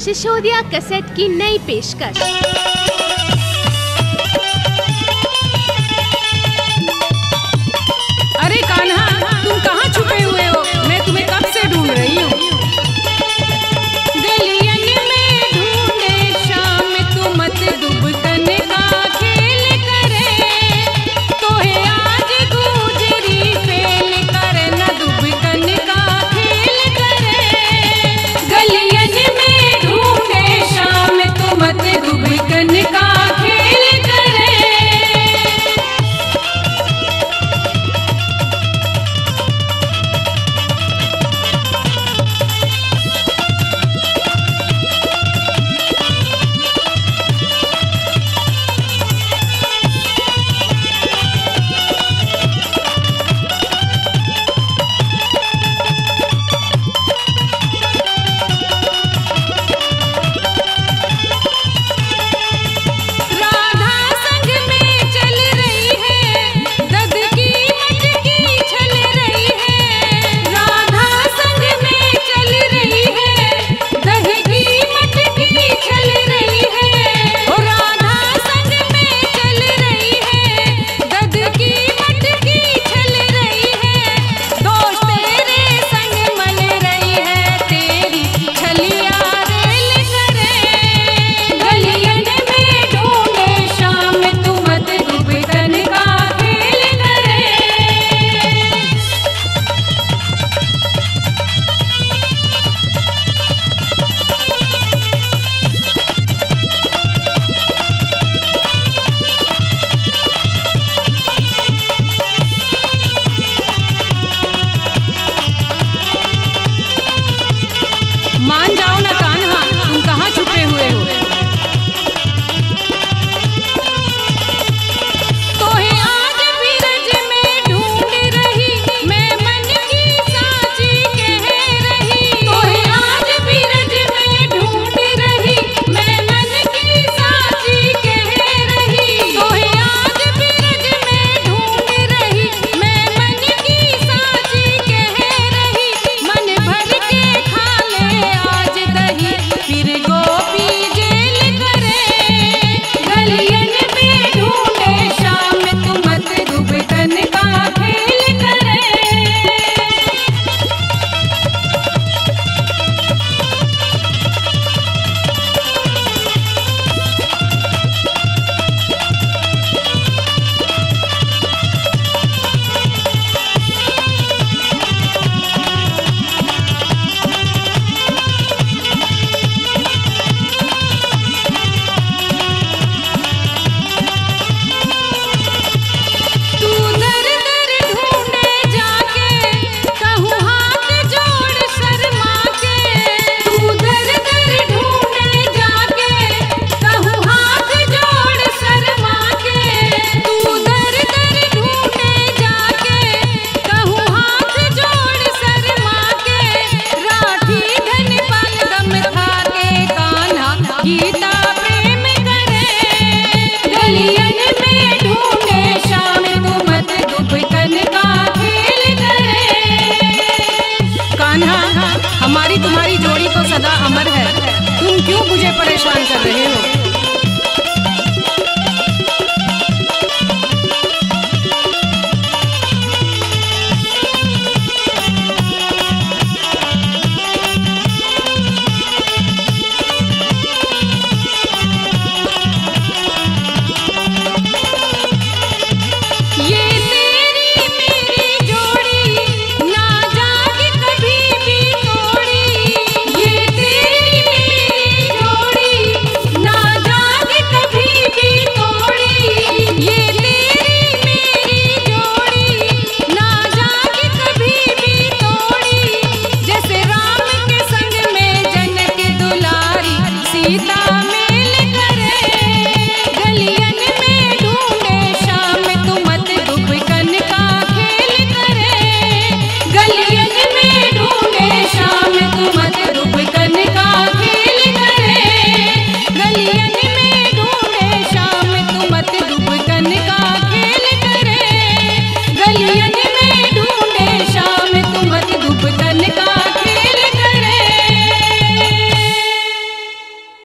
Sisodia cassette की नई पेशकश। परेशान कर रहे हो। Yeah, yeah, yeah.